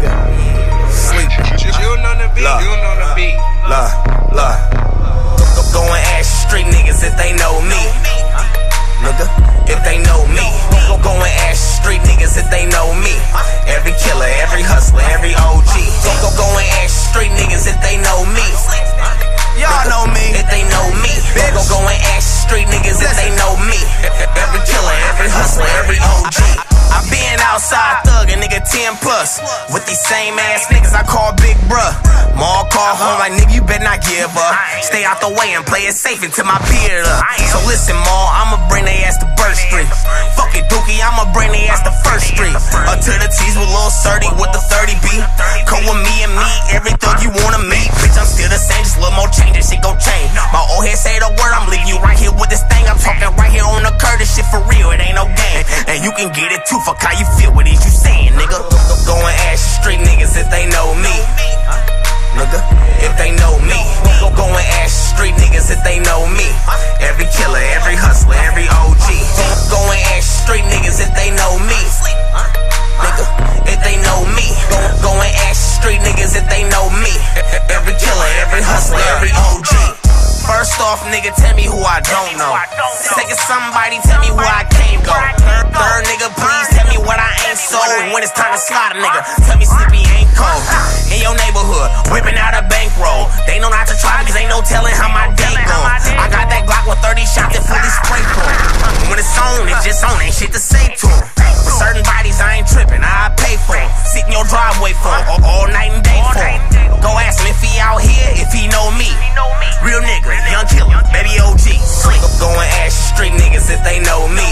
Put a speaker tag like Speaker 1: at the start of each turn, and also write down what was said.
Speaker 1: nigga. Sleep. You know the beat. You know the beat. Love. Love. Go, go and ask street niggas if they know me.
Speaker 2: Nigga,
Speaker 1: if they know me. Go, go and ask street niggas if they know me. Every killer, every
Speaker 2: With these same ass niggas I call big bruh. Mall call home like nigga, you better not give up. Stay out the way and play it safe until my beard up. So listen, Mall, I'ma bring they ass to Bird Street. Fuck it, Dookie, I'ma bring they ass to First Street. Up to the T's with Lil 30 with the 30B. Come with me and me, every thug you wanna meet. Bitch, I'm still the same, just a little more change, shit gon' change. My old head say the word, I'm leaving you right here with this thing. I'm talking right here on the this shit for real, it ain't no game. And you can get it too, fuck how you feel, what is you saying, nigga?
Speaker 1: They know me. Nigga, if they know me. Go, and ask street niggas if they know me. Every killer, every hustler, every OG. Go and ask street niggas if they know me. Nigga, if they know me. Go, and ask street niggas if they know me. Every killer, every hustler, every OG.
Speaker 2: First off, nigga, tell me who I don't know. Second, somebody tell me who I can't go. Third, nigga, please tell me what I ain't sold. When it's time to a nigga, tell me just on, ain't shit to say to 'em. For certain bodies, I ain't tripping, I pay for 'em. Sit in your driveway for 'em, all, night and day for 'em. Go ask him if he out here, if he know me. Real nigga, young killer, baby OG.
Speaker 1: Go, go and ask street niggas if they know me.